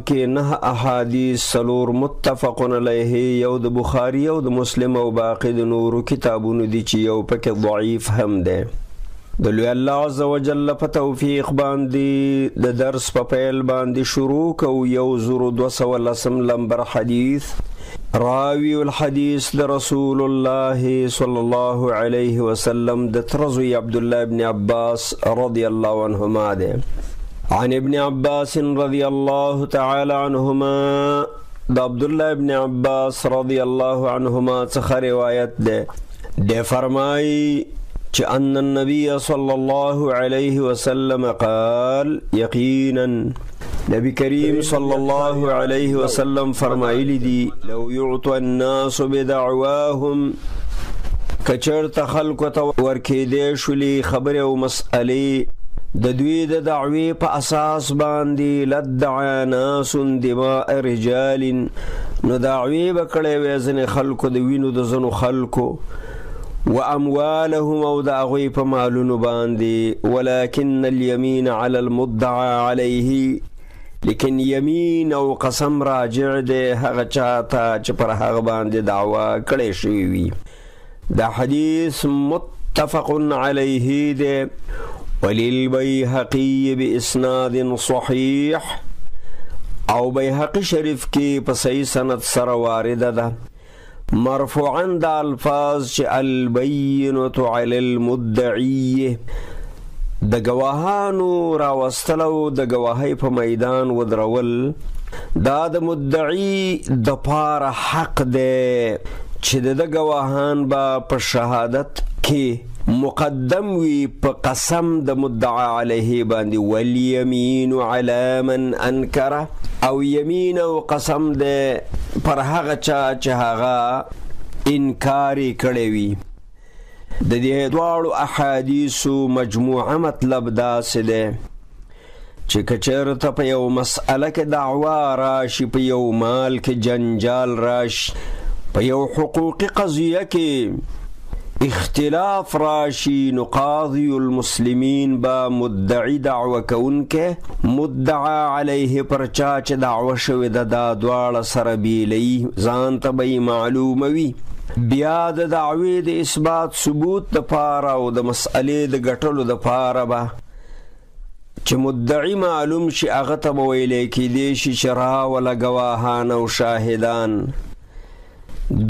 کې نه احادیث څلور متفق علیه یو د بخاری او د مسلم او باقی د نورو کتابونو دي چې یو پکې ضعیف هم دی د لوی الله عز وجل په توفیق باندې د درس په پیل باندې شروع کو یو زرو دو سو لسم لمبر حدیث راوی الحدیث د رسول الله صلی الله علیه وسلم د ترزوی عبد الله ابن عباس رضی الله عنهما ده عن ابن عباس رضی الله تعالی عنهما د عبد الله ابن عباس رضی الله عنهما څخه روایت ده ده فرمای چې ان النبي صلی الله علیه وسلم قال یقینا نبی کریم صلی الله علیه وسلم فرمایلی دی لو یعطى الناس بدعواهم کچر ته خلکو ته ورکې دی شولې خبره او مسئله د دوی د دعوی په اساس باندې لدعا ناس دماء رجال نو دعوی به کړی وی ځنې خلکو د وینو د ځنو خلکو و اموالهم او د هغوی په مالونو باندې ولكن اليمين على المدعى عليه لیکن یمین او قسم راجع دی هغه چاته چې پر هغه باندې دعوا کړې شوی وي دا حدیث متفق علیه ده وللبیهقی باسناد صحیح او بیهقی شریف کې په صحیح سند سره وارد ده مرفوعا د الفاظ چې البینه علی المدعی د ګواهانو راوستل او د ګواهۍ په میدان ودرول دا د مدعي د پاره حق دی چې د د ګواهان به په شهادت کې مقدم وي په قسم د مدعا علیه باندې والیمین علی من انکر او یمین او قسم ده پر هغه چا چې هغه انکار کړی وي د دې دواړو احادیثو مجموعه مطلب دا څه دی چې کچرته په یو مسأله کې دعوا راشي په یو مال کې جنجال راشي په یو حقوقي قضیه کې اختلاف راشي نو قاضي المسلمین با مدعی دعوه کوونکې مدعا علیه پر چا چې دعوه شوې ده دا دواړه سره بیلي ځان ته به معلوموي بیا د دعوی د اثبات ثبوت د پاره او د مسئلې د ګټلو د پاره به چې مدعی معلوم شي هغه ته به ویل کېدی شي چې راوله ګواهان او شاهدان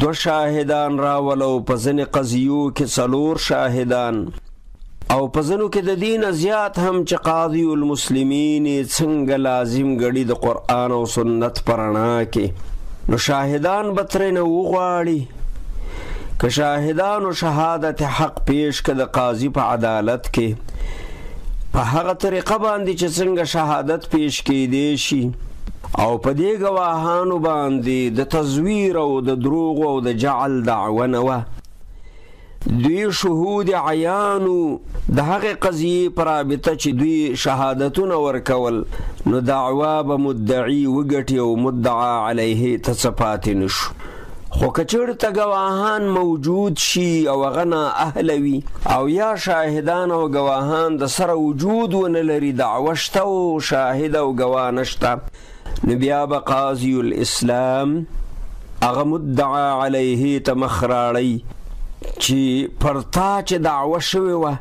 دو شاهدان راوله او په ځینې قضیو کې څلور شاهدان او په ځنو کې د دین زیات هم چې قاضی المسلمین څنګه لازم غړي د قران او سنت پرانا کې نو شاهدان به ترنه وغواړي که شاهدانو شهادت حق پیش کړه د قاضی په عدالت کې په هغه طریقه باندې چې څنګه شهادت پیش کېدې شي او په دې گواهانو باندې د تزویر او د دروغ او د جعل دعوه نه وه دوی شهود عیان وو د هغې قضیې په رابطه چې دوی شهادتونه ورکول نو دعوا به مدعي وګټي او مدعا علیه ته څه پاتې نه شو خو که چېرته ګواهان موجود شي او هغه نا اهله وي او یا شاهدان او ګواهان د سره وجود ونه لري دعوه شته او شاهد او ګواه نشته نو بیا به قاضی الاسلام هغه مدعا علیه ته مخ راړی چې پر تا چې دعوه شوې وه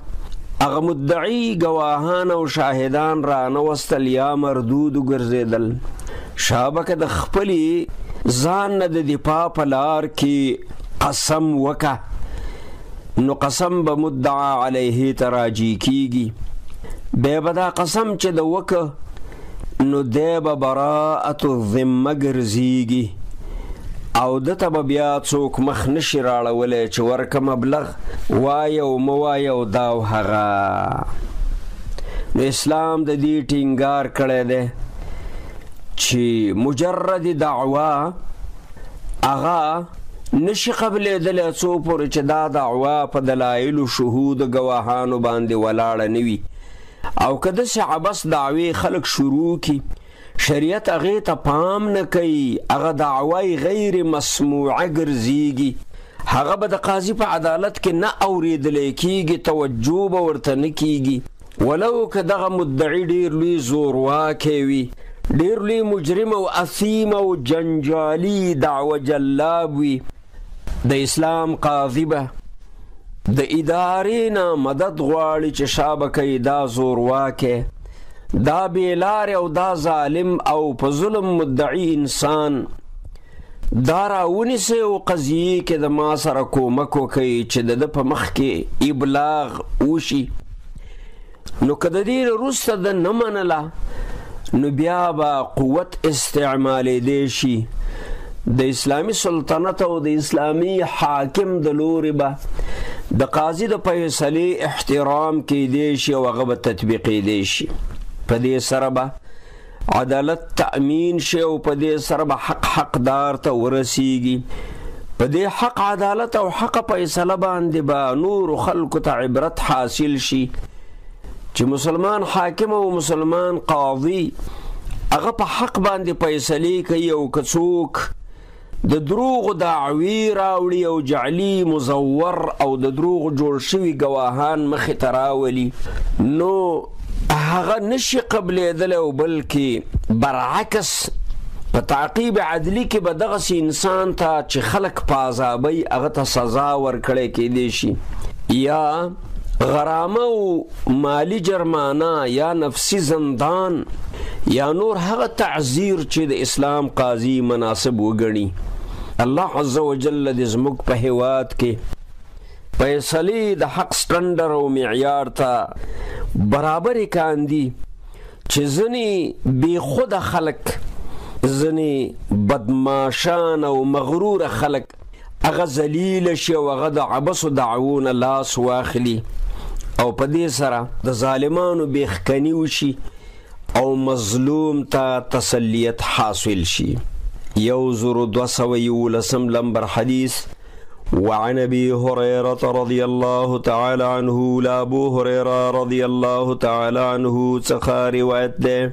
هغه مدعی ګواهان او شاهدان را نوستل یا مردود ګرځېدل شابکه د خپلې ځان نه د دفاع په لار کې قسم وکه نو قسم به مدعا علیه ته راجی کیږي به به دا قسم چې د وکه نو دی به براءت الذمه ګرځیږي او د ته به بیا څوک مخ نشي راړولی چې ورکه مبلغ وای او موای او دا او هغه نو اسلام د دې ټینګار کړی دی چې مجرد دعوا هغه نشي قبلېدلی څو پورې چې دا دعوا په دلایلو شهود ګواهانو باندې ولاړه نه وي او که داسې عبس دعوې خلک شروع کړي شریعت هغې ته پام نه کوي هغه دعوی غیر مسموعه ګرځېږي هغه به د قاضي په عدالت کې نه اورېدلی کېږي توجه به ورته نه کېږي ولو که دغه مدعي ډېر لوی زورواکی وي ډېر لوی مجرم او اثیم او جنجالي دعوه جلاب وي د اسلام قاضي به د ادارې نه مدد غواړي چې شابه کوي دا زور واکه دا بیلار او دا ظالم او په ظلم مدعی انسان دا راونی سه او قضیه کې د ما سره کومک وکړي چې د په مخ کې ابلاغ وشي نو که د دې وروسته د نه منله نو بیا به قوت استعمالیدی شي د اسلامی سلطنت او د اسلامی حاکم د لوري به د قاضي د فیصلې احترام کېدی شي او هغه به تطبیقېدی شي په دې سره به عدالت تأمین شي او په دې سره به حق حقدار ته ورسیږي په دې حق عدالت او حق فیصله باندې به با نور خلکو ته عبرت حاصل شي چې مسلمان حاکم او مسلمان قاضي هغه په حق باندې فیصله کوي او کڅوک د دروغو دعوی راوړي او جعلي مزور او د دروغو جوړ شوي ګواهان مخې ته راولي نو هغه نشي قبلېدلی او بلکې برعکس په تعقیب عدلی کې به دغه انسان ته چې خلک پازابي هغه ته سزا ورکړی کېدی شي یا غرامه او مالی جرمانه یا نفسی زندان یا نور هغه تعذیر چې د اسلام قاضي مناسب وګڼي الله عز وجل د زموږ په هواد کې فیصلې د حق سټنډر او معیار ته برابر کاندي چې ځنی بی خود خلک ځنی بدمعشان او مغرور خلک هغه ذلیل شي او هغه د عبسو دعوو نه لاس واخلي او په دې سره د ظالمانو بیخکنی وشي او مظلوم ته تسلیت حاصل شي یو زر دو سوه یولسم لمبر حدیث وعن ابي هريره رضي الله تعالى عنه لا ابو هريره رضي الله تعالى عنه څخه روایت ده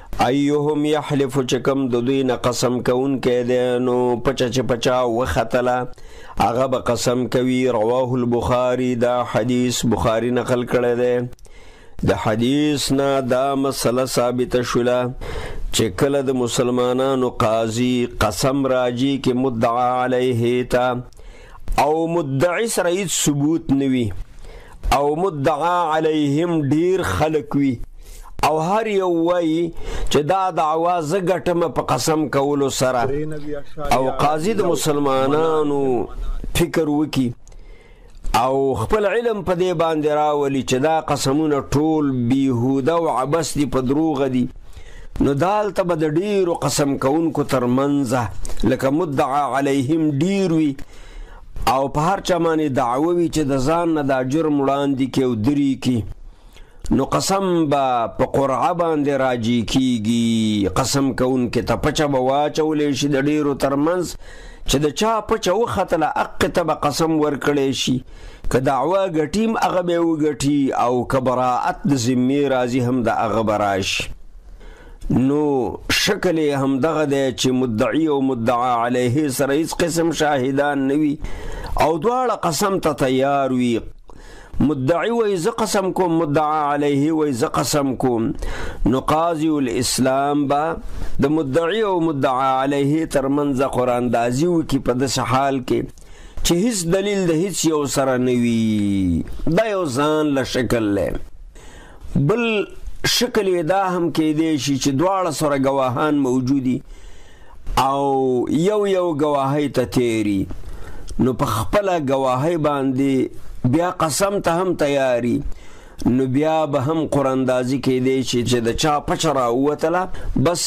ایهم یحلف چې کوم د دوی نه قسم کوونکی دی نو پچه چې پچا وختله هغه به قسم کوي رواه البخاري دا حدیث بخاري نقل کړی دی د حدیث نه دا مسله ثابته شوله چې کله د مسلمانانو قاضي قسم راجی کې مدعا علیه ته او مدعی سره هیڅ ثبوت نوي او مدعا علیهم ډیر خلق وي او هر یو وایي چې دا دعوا زه ګټم په قسم کولو سره او قاضي د مسلمانانو فکر وکي او خپل علم په دې باندې راولي چې دا قسمونه ټول بیهوده او عبس دي په دروغ دي نو دالته به د ډیرو قسم کوونکو ترمنځ لکه مدعا علیهم ډیر وي او په هر چا باندې دعوه وي چې د ځان نه دا جرم وړاندې کې او دري کې نو قسم به په قرعه باندې راجی کیږي قسم کوونکې ته پچه به واچولی شي د ډیرو ترمنځ چې د چا پچه وختله اق ته به قسم ورکړی شي که دعوه ګټیم هغه به وګټي او که براعت د ذمې راځي هم د هغه به راشي نو شکل یې همدغه دی چې مدعي او مدعا علیه سره هیڅ قسم شاهدان نه وي او دواړه قسم ته تیار وي مدعي وای زه قسم کوم مدعا علیه وای زه قسم کوم نو قاضي الاسلام با د مدعي او مدعا علیه ترمنځ قراندازي وکي په داسې حال کې چې هیڅ دلیل د هیڅ یو سره نه وي دا یو ځان له شکل له بل شکل دا هم کې دی شي چې دواړه سره گواهان موجودي او یو یو گواهی ته تیری نو په خپل گواهی باندې بیا قسم ته هم تیاری نو بیا به هم قراندازی کېدی شي چې د چا پچه راووتله بس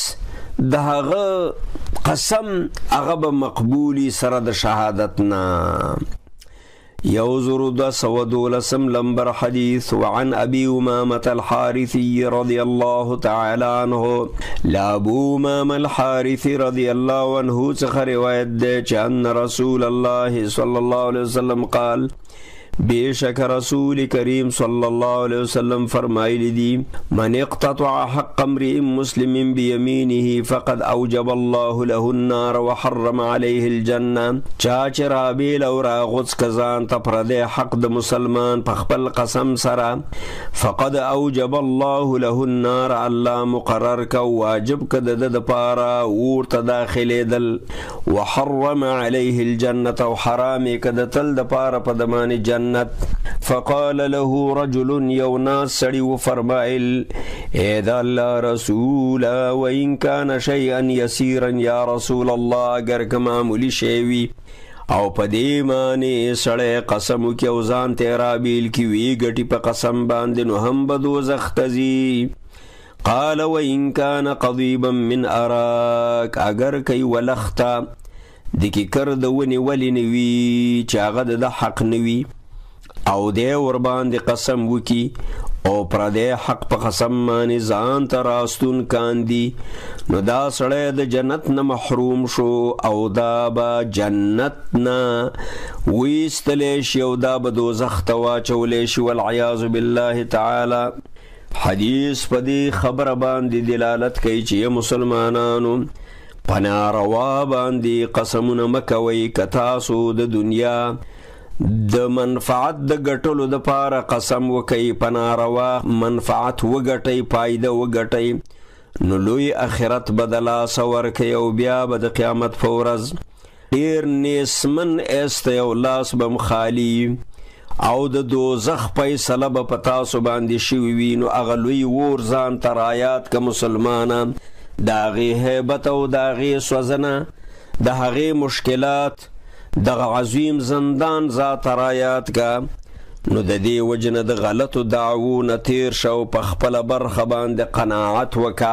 د هغه قسم هغه به مقبولی سره د شهادت نه یو زرو دو سو دولسم لمبر حدیث وعن ابی امامت الحارثی رضی اللہ تعالی عنہ لابو امام الحارث رضی اللہ عنہ څخه روایت ده چې ان رسول الله صلی الله علیه وسلم قال بیشک رسول کریم صلی الله علیه وسلم فرمایلی دی من اقتطع حق امرئ مسلم بیمینه فقد اوجب الله له النار وحرم عليه الجنه چا چې رابیل او راغوڅ کزان ته پردې حق د مسلمان په خپل قسم سره فقد اوجب الله له النار الله مقرر کا واجب کده د پاره ورته داخله دل وحرم عليه الجنة او حرام یې که د تل دپاره په دمانې جنت فقال له رجل یو ناس سړي وفرمایل اې د الله رسول وان کان شیئا یسیرا یا رسول الله اگر که معمولي شی وي او په دې معنی سړی قسم وکړي او ځان ته رابیل کړي وي ګټي په قسم باندې نو هم به دوزخ ته ځي قال وان كان قضيبا من اراك اگر کي ولخته د کی کر د ونی ولی نوی چې هغه د حق نوی او د ور باندې قسم وکي او پر د حق په قسم باندې ځان ته راستون کاندي نو دا سړی د جنت نه محروم شو او دا به جنت نه ویستلې شي او دا به دوزخ ته واچولې شي والعیاذ بالله تعالی حدیث په دې خبره باندې دلالت کوي چې ای مسلمانانو په ناروا باندې قسمونه مه کوئ که تاسو د دنیا د منفعت د ګټلو د پاره قسم وکئ په ناروا منفعت وګټئ پایده وګټئ نو لوی اخرت به د لاسه ورکئ او بیا به د قیامت په ورځ ډیر نیسمن است او لاس بم خالی او د دوزخ فیصله به پتا سو باندې شوی وی نو اغه لوی ور ځان ترایات ک مسلمانه داغه hebat او داغه سوزنه د هغه مشکلات دغه عظیم زندان ذات رایات کا نو د دې وجنه د غلطو دعوو نتیر شو په خپل برخه باندې قناعت وکا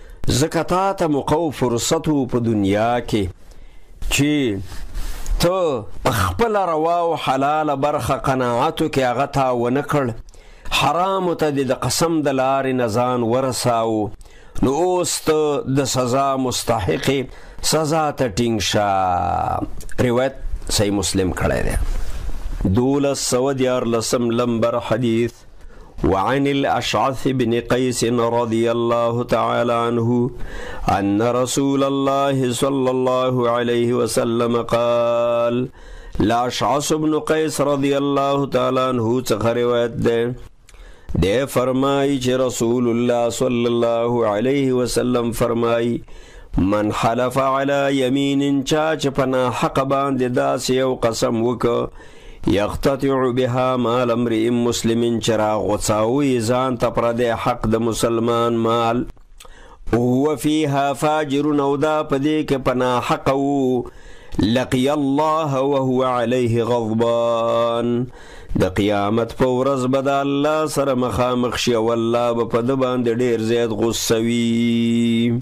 ځکه تا ته موقع او فرصت وو په دنیا کې چې ته په خپل روا او حلال برخه قناعت کې هغه تا ونه کړ حرام ته د قسم د لارې نزان ورساو نو اوس ته د سزا مستحق سزا ته ټینګ شه روایت صحیح مسلم کړی دی دولس سو دیار لسم لمبر حدیث وعن الأشعث بن قيس رضي الله تعالى عنه أن رسول الله صلى الله عليه وسلم قال لا شعص بن قيس رضي الله تعالى عنه څخه روایت ده ده فرمای چې رسول الله صلی الله علیه وسلم فرمای من حلف علی یمین چا چې پنا حق باندې داس یو قسم وکړ یقتطع بها مال امرئ مسلم چې را غوڅاوه یې ځان ته پردی حق د مسلمان مال وهو فيها فاجر او دا په دې کې په ناحق وو لقي الله وهو عليه غضبان د قیامت په ورځ به د الله سره مخامخ شي او الله به په د باندې ډیر زیات غوسه وي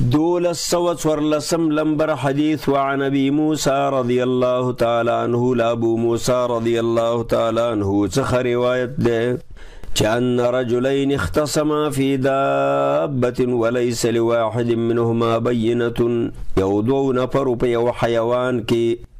دولس سو څورلسم لمبر حدیث وعن ابي موسى رضي الله تعالى عنه لا ابو موسى رضي الله تعالى عنه څخه روایت ده چې ان رجلين اختصما في دابة وليس لواحد منهما بينة یو دو نفر په یو حیوان کې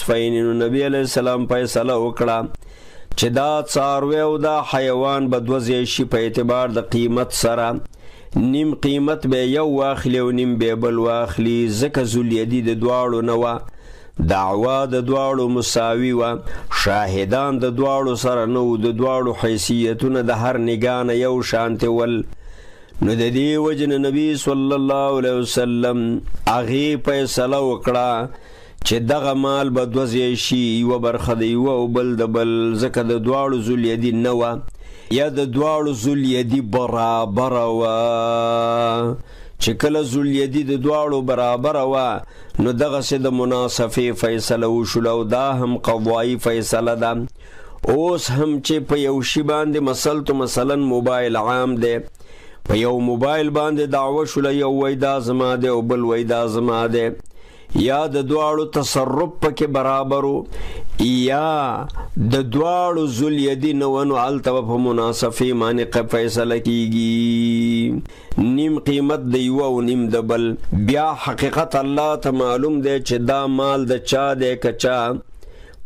سپینې نو نبی علیه السلام فیصله وکړه چې دا څاروی او دا حیوان به دوه ځای شي په اعتبار د قیمت سره نیم قیمت به یو واخلي او نیم به بل واخلي ځکه ذلیدي د دواړو نه وه دعوا د دواړو مساوي وه شاهدان د دواړو سره نه وو د دواړو حیثیتونه د هر نګاه نه یو شانتې ول نو د دې وجه نه نبي صلی الله علیه وسلم هغې فیصله وکړه چې دغه مال به دوه ځای شي، یوه برخه د یوه او بل د بل، ځکه د دواړو ذوالیدي نه وه، یا د دواړو ذوالیدي برابره وه، چې کله ذوالیدي د دواړو برابره وه، نو دغسې د مناصفې فیصله وشوله او دا هم قضایي فیصله ده، اوس هم چې په یو شي باندې مثلتو مثلا موبایل عام دی، په یو موبایل باندې دعوه شوله، یو وایي دا زما دی او بل وایي دا زما دی، یا د دواړو تصرف پکې برابرو یا د دواړو ذل یدی نو نو الته په مناسفه معنی فیصله کیږي نیم قیمت دی یو او نیم د بل بیا حقیقت الله ته معلوم دی چې دا مال د چا دی کچا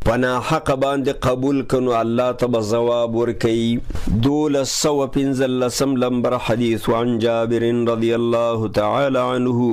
پنا حق باندې قبول کنو الله ته جواب ورکي دول سو پنزل لسم لمبر حدیث عن جابر رضی الله تعالی عنه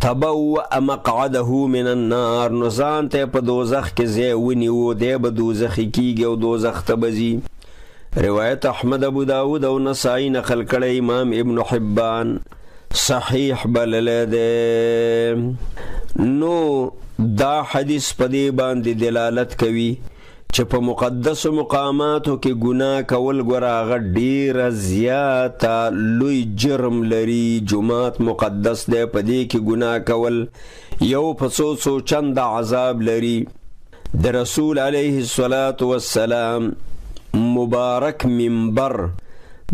تبوأ مقعده من النار نو ځان ته یې په دوزخ کې ځای ونیو، دی به دوزخي کېږي او دوزخ ته به ځي. روایت احمد ابوداود او نسائی نقل کړی امام ابن حبان صحیح بللی دی. نو دا حدیث په دې باندې دلالت کوي چې په مقدسو مقاماتو کې ګناه کول ګوره هغه ډیره زیاته لوی جرم لري جماعت مقدس دی په دې کې ګناه کول یو په څو څو چند عذاب لري د رسول علیه الصلاۃ والسلام مبارک منبر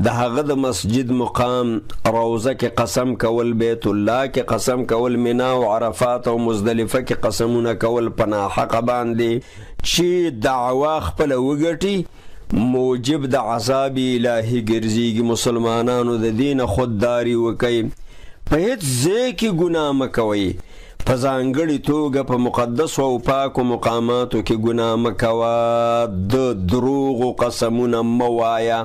د هغه د مسجد مقام روزه کې قسم کول بیت الله کې قسم کول مینا او عرفات او مزدلفه کې قسمونه کول پناه حق باندې چی دعوا خپله وګټی موجب د عذاب الهی ګرځیږی مسلمانانو د دې نه خودداری وکئ په هیڅ ځای کې ګناه مه کوئ په ځانګړي توګه په مقدسو او پاکو مقاماتو کې ګناه مه کوه د دروغو قسمونه مه وایه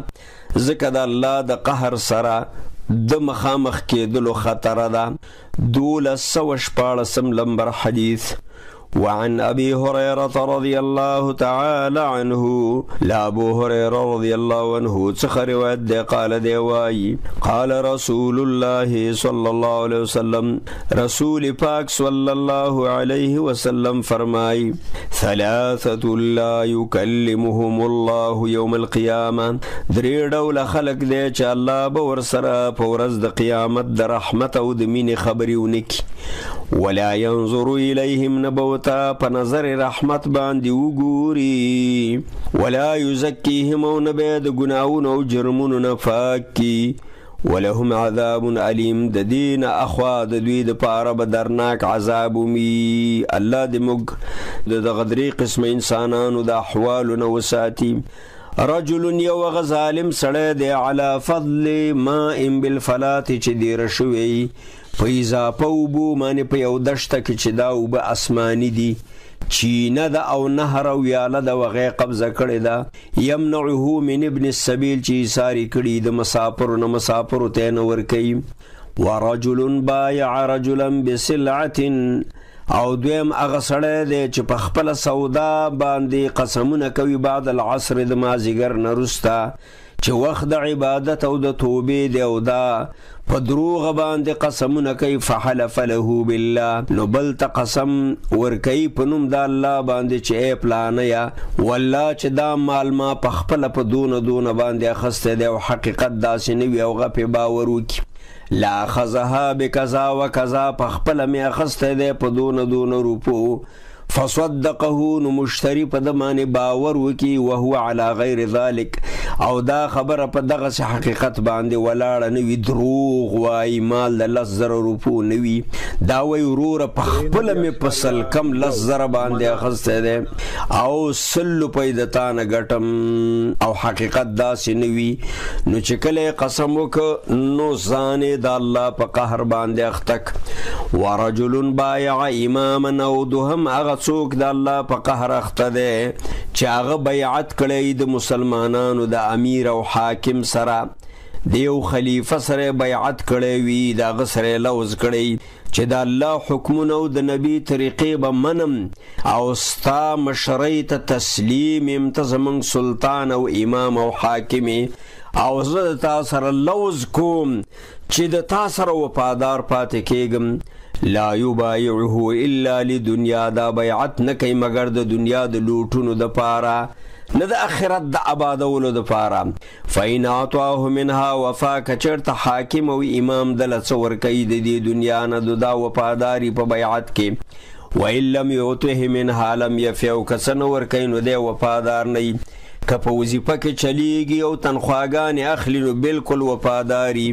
ځکه د الله د قهر سره د مخامخ کېدلو خطره ده 1214 لمبر حدیث وعن أبي هريرة رضي الله تعالى عنه لا أبو هريرة رضي الله عنه سخر ود قال دواي قال رسول الله صلى الله عليه وسلم رسول باك صلى الله عليه وسلم فرماي ثلاثة لا يكلمهم الله يوم القيامة درې ډوله خلک دی چې الله به ورسره په ورځ د قیامت د رحمت او د مینې خبرې ونکي ولا ينظر الیهم نبوتا په نظر رحمت باندې وګوري ولا یزکیهم او نبه د ګناونو او جرمونو نه پاک کی ولهم عذاب الیم د دین اخوا د دوی د پاره به درناک عذاب می الله دې موږ د غدری قسم انسانانو د احوال نو وساتي رجل یو غ ظالم سړی دی علی فضل ما ام بالفلات چې دی رشوی په اضافه وبو معنی په یو دشته کې چې دا وب اسماني دي چینه د او نهر او یاله د وغه قبضه کړی دا یمنعه من ابن السبیل چې ساری کړی د مسافر نه مسافر ته نه ور کوي ورجل بايع رجلا بسلعه او دویم هغه سړی دی چې په خپل سودا باندې قسمونه کوي بعد العصر د مازیګر نرستا چې وخت د عبادت او د توبې دی او دا په دروغ باندې قسمونه کوي فحلف له بالله نو بل ته قسم ورکوي په نوم د الله باندې چې ای پلانه یا والله چې دا مال ما په خپل په دونه دونه باندې اخسته دی او حقیقت داسې نه وي او هغه پې باور وکړي. لاخذها بکذا وکذا په خپله مې اخستی دی په دونه دونه روپو فصدقه نو مشتری په ده باندې باور وکړي وهو علی غیر ذلک او دا خبره په دغسې حقیقت باندې ولاړه نه وي دروغ وایي مال د لس زره روپو نه وي دا وایي وروره په خپله مې په سل کم لس زره باندې اخستی دی او سل روپۍ د تا نه ګټم او حقیقت داسې نه وي نو چې کله یې قسم وکړ نو ځان یې د الله په قهر باندې اخته کړ ورجل بایع اماما او دوهم هغه څوک د الله په قهر اخته دی چې هغه بیعت کړی د مسلمانانو د امیر او حاکم سره د یو خلیفه سره بیعت کړی وي د هغه سره لوز کړی چې د الله حکمونه او د نبی طریقې به منم او ستا مشرۍ ته تسلیم یم ته زمونږ سلطان او امام او حاکم او زه د تا سره لوز کوم چې د تا سره وفادار پاتې کېږم لا یبایعه الا لدنیا دا بیعت نه کوي مګر د دنیا د لوټونو د پاره نه د اخرت د آبادولو د پاره فإن أعطاه منها وفا کچرته حاکم او امام دله څه ورکوي د دې دنیا نه د دا وفاداري په بیعت کې وإن لم يعطه منها لم يفع او که څه نه ورکوي نو دی وفادار نه که په وظیفه کې چلیږي او تنخواګانې اخلي نو بالکل وفاداري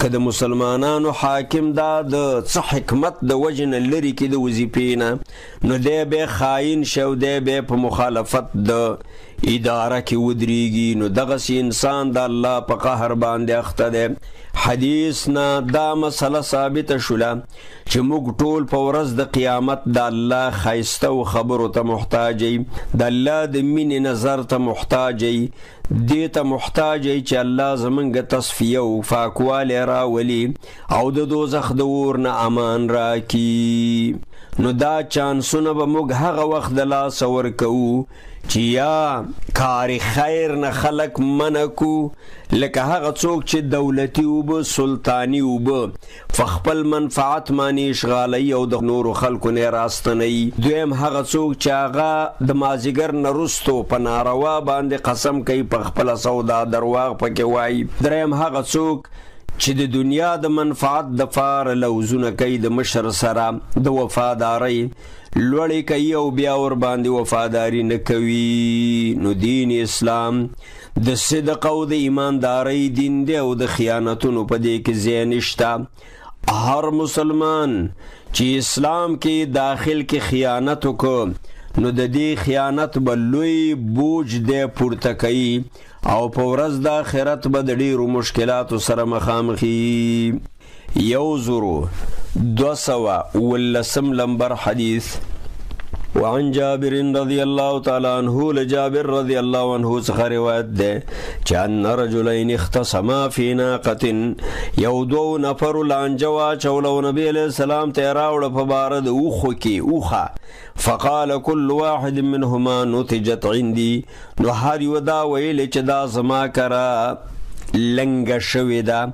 که د مسلمانانو حاکم دا د څه حکمت د وجه نه لري کې د وظیفې نه نو دی به خاین شي او دی به په مخالفت د اداره کې ودريږي نو دغسې انسان د الله په قهر باندې اخته دی حدیث نه دا مسله ثابت شوله چې موږ ټول په ورځ د قیامت د الله خایسته او خبرو ته محتاج یي د الله د مینې نظر ته محتاج یي دې ته محتاج یي چې الله زمونږ تصفیه او فاکواله راولي او د دوزخ د اور نه امان راکړي نو دا چانسونه به موږ هغه وخت د لاس ورکوو چی یا کار خیر نه خلک منع کو لکه هغه څوک چې دولتی اوبه سلطانی اوبه فخپل منفعت معنی اشغالی او د نورو خلکو نه راستنی دویم هغه څوک چې هغه د مازیګر نرستو په ناروا باندې قسم کوي په خپل سودا درواغ پکې وای دریم هغه څوک چې د دنیا د منفعت د فار لوزونه کوي د مشر سره د وفادارۍ لوړې کوي او بیا ور باندې وفاداری نه کوي نو دین اسلام د صدق او د ایماندارۍ دین دی او د خیانتونو په دې کې ځای نشته هر مسلمان چې اسلام کې داخل کې خیانت وکړ نو د دې خیانت به لوی بوج دی پورته کوي او په ورځ د آخرت به د ډیرو مشکلاتو سره مخامخي یو زرو دوه سوه اوولسم لمبر حدیث وعن جابر رضی الله تعالی عنہ لجابر رضی الله عنه څخه روایت ده چې ان رجلین اختصما فی ناقه یو دو نفر لانجوا چولو نبی علیہ السلام ته راوړ په بار د اوخو کې اوخه فقال كل واحد منهما نتجت عندي نو هر یو دا ویل چې دا زما کرا لنګ شوی دا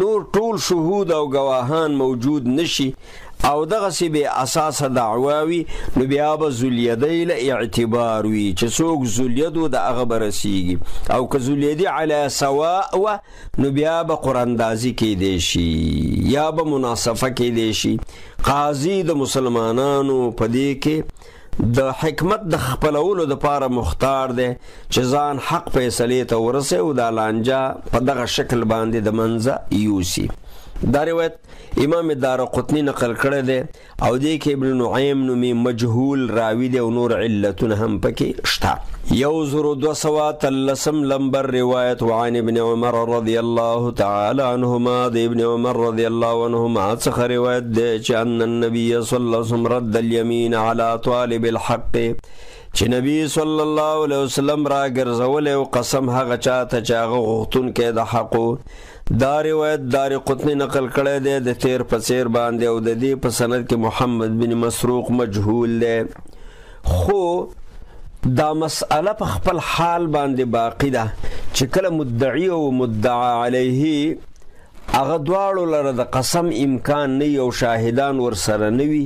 نور ټول شهود او ګواهان موجود نشي او دغسې بې اساسه دعوا وي نو بیا به ذلیدی له اعتبار وي چې څوک ذلید و د هغه به رسیږي او که ذلیدي علی سواء وه نو بیا به قراندازي کېدی شي یا به مناصفه کېدی شي قاضي د مسلمانانو په دې کې د حکمت د خپلولو دپاره مختار دی چې ځان حق فیصلې ته ورسوي او دا لانجه په دغه شکل باندې د منځه یوسي دا روایت امام دار قطنی نقل کړی دی او دی کې ابن نعیم نومي مجهول راوی دی او نور علتونه هم پکې شته یو زرو دوه سوه اتلسم لمبر روایت وعن ابن عمر رضی الله تعالی عنهما د ابن عمر رضی الله عنهما څخه روایت دی چې ان النبي صلی الله علیه وسلم رد اليمين على طالب الحق چې نبی صلی الله علیه وسلم را ګرځول او قسم هغه چاته چې هغه غوښتون کې د حقو دا روایت دار قطنی نقل کړی دی د تیر په سیر باندې او د دې په سند کې محمد بن مسروق مجهول دی خو دا مسئله په خپل حال باندې باقی ده چې کله مدعی او مدعا علیه هغه دواړو لره د قسم امکان نه یو شاهدان ور سره نه وي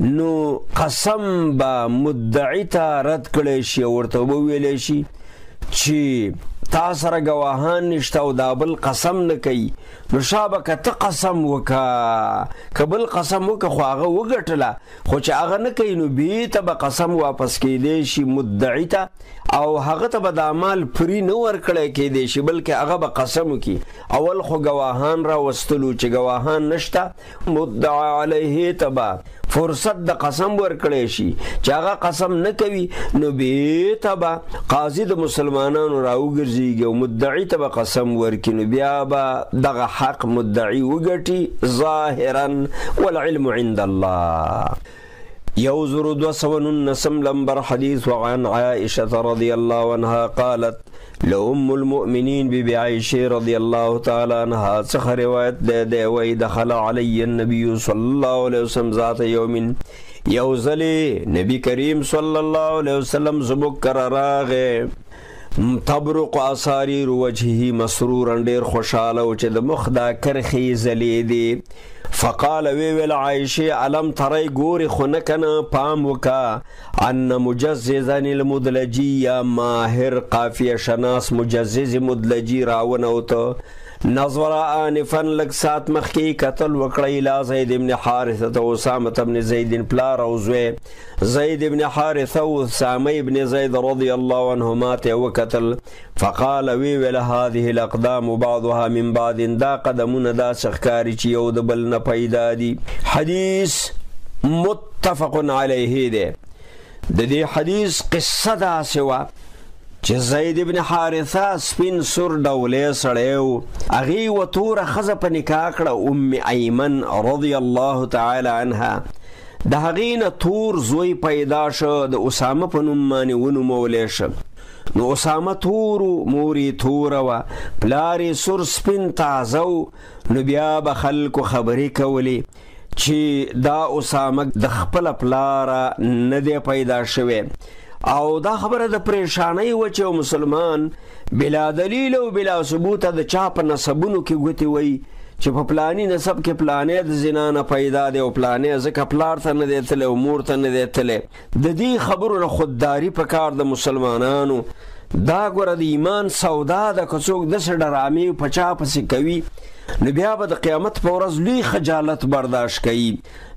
نو قسم به مدعی ته رد کړي شي ورته وویل شي چې تا سره گواهان نشته او دا بل قسم نه کوي نو شابه که ته قسم وکا که بل قسم وکا خو هغه وګټله خو چې هغه نه کوي نو بي ته به قسم واپس کېدی شي مدعي ته او هغه ته به دا مال پري نه ورکړی کېدی شي بلکې هغه به قسم وکړي اول خو ګواهان را وستلو چې ګواهان نشته مدعا علیه ته به فرصت د قسم ورکړی شي چې هغه قسم نه کوي نو بي ته به قاضي د مسلمانانو راوګرځيږي او مدعي ته به قسم ورکړي نو بیا به دغه حق مدعي وګټي ظاهرا والعلم عند الله یو زرو دو سو ننسم لمبر حدیث وعن عائشة رضی اللہ عنہ قالت لأم المؤمنین بی بی عائشہ رضی اللہ تعالی عنہ څخه روایت ده ده وی دخل علی النبی صلی اللہ علیہ وسلم ذات یومن یو ځلې نبی کریم صلی الله علیه وسلم زموږ کره راغی تبرق اثاری رو وجهه مسرورا ډیر خوشاله او چې د مخ دا کرخي زلې دي فقال وی ویل عائشه علم ترای ګور خو نه کنه پام وکا ان مجززا المدلجی یا ماهر قافیه شناس مجزز مدلجی راونه او ته نظر آنفا لږ ساعت مخکې قتل وکړی الی زید ابن حارثه او اسامه ابن زید پلار او زوی زید ابن حارثه او اسامه ابن زید رضی الله عنهما ته وکتل فقال وی ول هذه الاقدام بعضها من بعض دا قدمونه دا شخکاری چې یو د بل نه پیدا دي حدیث متفق علیه ده د دې حدیث قصه داسې وه چې زید ابن حارثه سپین سور ډولې سړی و هغې یوه توره ښځه په نکاح کړه ام ایمن رضی الله تعالی عنها د هغې نه تور زوی پیدا شو د اسامه په نوم باندې ونومولی شه نو اسامه تور موري تور وا پلاري سر سپین تازه نو بیا به خلکو خبرې کولې چی دا اسامه د خپل پلار نه دی پیدا شوی او دا خبره د پریشانۍ و چې مسلمان بلا دلیل او بلا ثبوت د چا په نسبونو کې ګوتی وای چې په پلانی نسب کې پلانې د زنا نه پیدا دی او پلانې ځکه پلار ته نه دی تللی او مور ته نه دی تللی د دې خبرو نه خودداري په کار د مسلمانانو دا ګوره د ایمان سودا ده که څوک داسې ډرامې په چا پسې کوي نو بیا به د قیامت په ورځ لوی خجالت برداشت کوي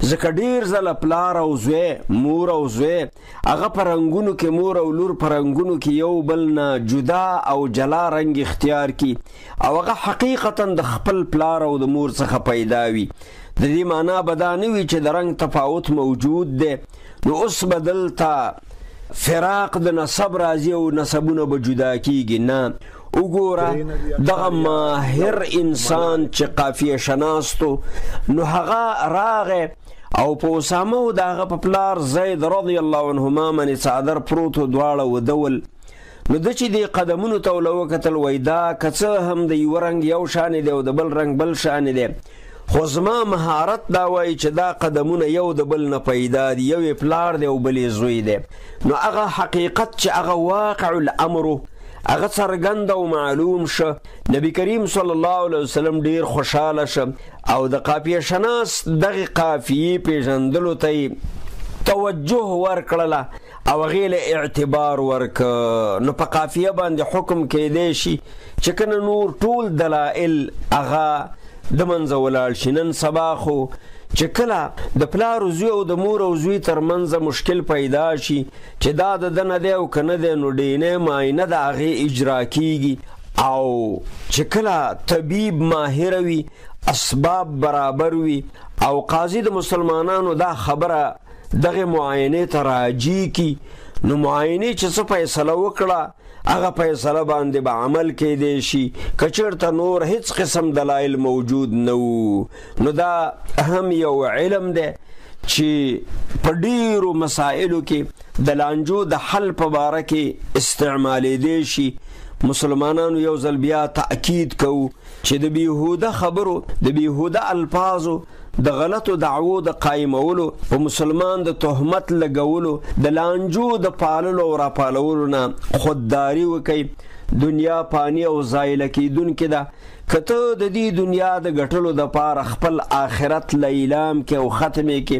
ځکه ډیر ځله پلار او زوی مور او زوی هغه په رنګونو کې مور او لور په رنګونو کې یو بل نه جدا او جلا رنګ اختیار کی او هغه حقیقتا د خپل پلار او د مور څخه پیدا وي د دې مانا به دا نه وي چې د رنګ تفاوت موجود دی، نو اوس به دلته فراق د نسب راځي او نسبونه به جدا کېږي، نه، وګوره دغه ماهر انسان چې قافیه شناس تو، نو هغه راغی او په اسامه او د هغه په پلار زید رضی الله عنهما باندې څادر پروت و، دواړه وده ول. نو ده چې دې قدمونو ته له وکتل وای دا که څه هم د یوه رنګ یو شان دی او د بل رنګ بل شان دی خو زما مهارت دا وایي چې دا قدمونه یو د بل نه پیدا دي یو یې پلار دی او بل یې زوی دی نو هغه حقیقت چې هغه واقع الامر هغه څرګند او معلوم شه نبی کریم صلی الله علیه وسلم ډیر خوشاله شه او د قافیه شناس دغه قافیه پیژندلو ته توجه ورکړله او هغې له اعتبار ورکه نو په قافیه باندې حکم کېدی شي چې کنه نور ټول دلائل هغه د منځه ولاړ شي نن سبا خو چې کله د پلار زوی او د مور او زوی ترمنځ مشکل پیدا شي چې دا د دنه دی او کنه دی نو ډینه ماینه د هغه اجرا کیږي او چې کله طبيب ماهر وي اسباب برابر وي او قاضي د مسلمانانو دا خبره دغه معاینه ته راجی کی نو معاینه چې څه فیصله وکړه هغه فیصله باندې به با عمل کې دی شي کچرته نور هیڅ قسم دلایل موجود نه وو نو دا اهم یو علم دی چې په ډیرو مسائلو کې د لانجو د حل په باره کې استعمالې دی شي مسلمانانو یو ځل بیا تاکید کوو چې د بیهوده خبرو د بیهوده الفاظو د غلطو دعوو د قایمولو، په مسلمان د تهمت لګولو، د لانجو د پاللو او راپالولو نه خودداري وکړئ، دنیا پاني او زایله کیدونکې ده، که ته د دې دنیا د ګټلو دپاره خپل آخرت لیلام کې او ختمې کې،